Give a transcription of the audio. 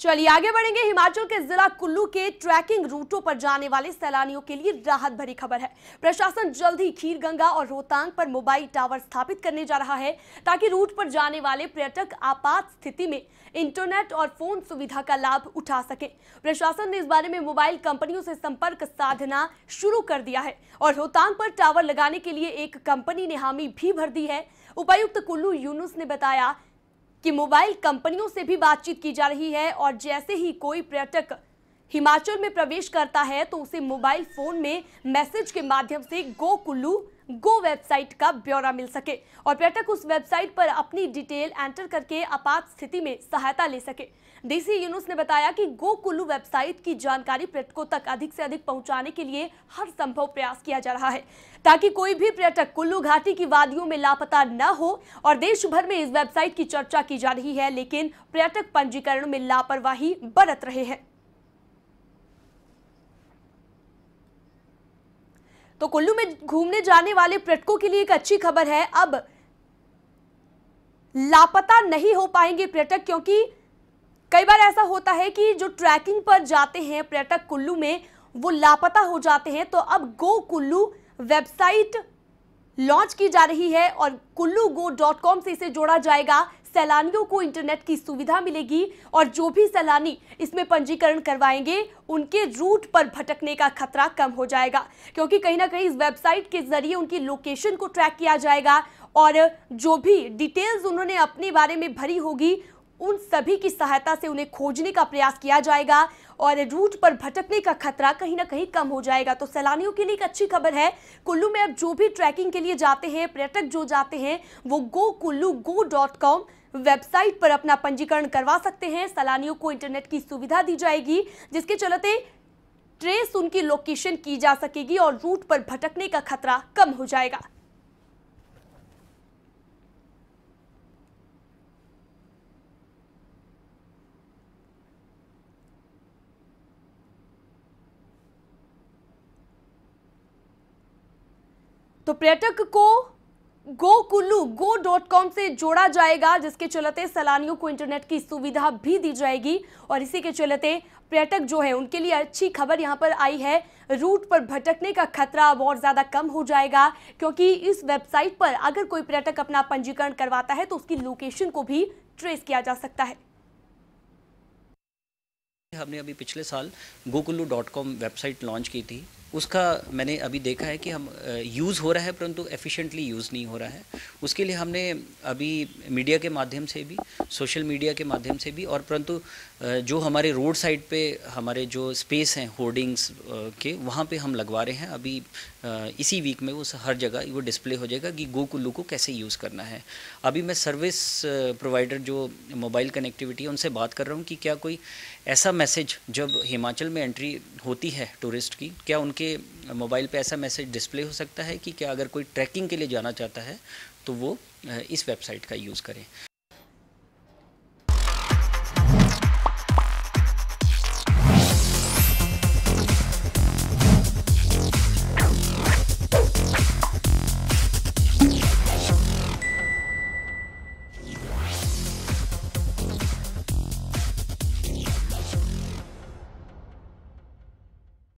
चलिए आगे बढ़ेंगे। हिमाचल के जिला कुल्लू के ट्रैकिंग रूटों पर जाने वाले सैलानियों के लिए राहत भरी खबर है। प्रशासन जल्द ही खीर गंगा और रोहतांग पर मोबाइल टावर स्थापित करने जा रहा है, ताकि रूट पर जाने वाले पर्यटक आपात स्थिति में इंटरनेट और फ़ोन सुविधा का लाभ उठा सके। प्रशासन ने इस बारे में मोबाइल कंपनियों से संपर्क साधना शुरू कर दिया है और रोहतांग पर टावर लगाने के लिए एक कंपनी ने हामी भी भर दी है। उपायुक्त कुल्लू यूनुस ने बताया कि मोबाइल कंपनियों से भी बातचीत की जा रही है और जैसे ही कोई पर्यटक हिमाचल में प्रवेश करता है तो उसे मोबाइल फ़ोन में मैसेज के माध्यम से गो कुल्लू, गो वेबसाइट का ब्यौरा मिल सके और पर्यटक उस वेबसाइट पर अपनी डिटेल एंटर करके आपात स्थिति में सहायता ले सके। डीसी यूनुस ने बताया कि गो कुल्लू वेबसाइट की जानकारी पर्यटकों तक अधिक से अधिक पहुँचाने के लिए हर संभव प्रयास किया जा रहा है, ताकि कोई भी पर्यटक कुल्लू घाटी की वादियों में लापता न हो और देश भर में इस वेबसाइट की चर्चा की जा रही है, लेकिन पर्यटक पंजीकरण में लापरवाही बरत रहे हैं। तो कुल्लू में घूमने जाने वाले पर्यटकों के लिए एक अच्छी खबर है। अब लापता नहीं हो पाएँगे पर्यटक क्योंकि कई बार ऐसा होता है कि जो ट्रैकिंग पर जाते हैं पर्यटक कुल्लू में, वो लापता हो जाते हैं। तो अब गो कुल्लू वेबसाइट लॉन्च की जा रही है और कुल्लू गो डॉट कॉम से इसे जोड़ा जाएगा। सैलानियों को इंटरनेट की सुविधा मिलेगी और जो भी सैलानी इसमें पंजीकरण करवाएँगे, उनके रूट पर भटकने का खतरा कम हो जाएगा। क्योंकि कहीं ना कहीं इस वेबसाइट के ज़रिए उनकी लोकेशन को ट्रैक किया जाएगा और जो भी डिटेल्स उन्होंने अपने बारे में भरी होगी, उन सभी की सहायता से उन्हें खोजने का प्रयास किया जाएगा और रूट पर भटकने का खतरा कहीं ना कहीं कम हो जाएगा। तो सैलानियों के लिए एक अच्छी खबर है, कुल्लू में अब जो भी ट्रैकिंग के लिए जाते हैं, पर्यटक जो जाते हैं, वो go Kullu go dot com website पर अपना पंजीकरण करवा सकते हैं। सैलानियों को इंटरनेट की सुविधा दी जाएगी, जिसके चलते ट्रेस उनकी लोकेशन की जा सकेगी और रूट पर भटकने का खतरा कम हो जाएगा। तो पर्यटक को go Kullu go dot com से जोड़ा जाएगा, जिसके चलते सैलानियों को इंटरनेट की सुविधा भी दी जाएगी। और इसी के चलते पर्यटक जो है, उनके लिए अच्छी खबर यहाँ पर आई है। रूट पर भटकने का खतरा अब और ज़्यादा कम हो जाएगा, क्योंकि इस वेबसाइट पर अगर कोई पर्यटक अपना पंजीकरण करवाता है तो उसकी लोकेशन को भी ट्रेस किया जा सकता है। हमने अभी पिछले साल गोकुल्लू डॉट कॉम वेबसाइट लॉन्च की थी। उसका मैंने अभी देखा है कि हम यूज़ हो रहा है, परंतु एफिशिएंटली यूज़ नहीं हो रहा है। उसके लिए हमने अभी मीडिया के माध्यम से भी सोशल मीडिया के माध्यम से भी, और परंतु जो हमारे रोड साइड पे हमारे जो स्पेस हैं होर्डिंग्स के, वहाँ पे हम लगवा रहे हैं। अभी इसी वीक में वो हर जगह वो डिस्प्ले हो जाएगा कि गो कुल्लू को कैसे यूज़ करना है। अभी मैं सर्विस प्रोवाइडर जो मोबाइल कनेक्टिविटी है, उनसे बात कर रहा हूँ कि क्या कोई ऐसा मैसेज जब हिमाचल में एंट्री होती है टूरिस्ट की, क्या मोबाइल पे ऐसा मैसेज डिस्प्ले हो सकता है कि क्या अगर कोई ट्रैकिंग के लिए जाना चाहता है तो वो इस वेबसाइट का यूज़ करें।